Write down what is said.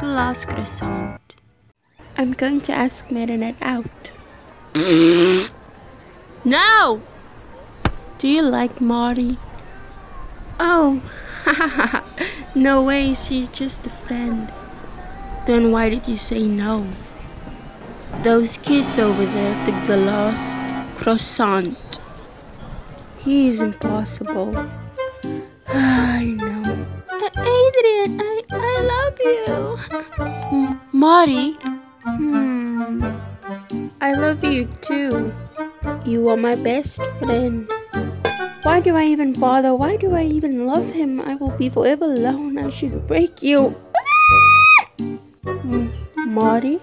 the last croissant. I'm going to ask Marinette out. no! Do you like Marty? Oh, no way, she's just a friend. Then why did you say no? Those kids over there took the last croissant. He is impossible. I I, love you. Marty? Hmm. I love you too. You are my best friend. Why do I even bother? Why do I even love him? I will be forever alone. I should break you. Hmm, Marty?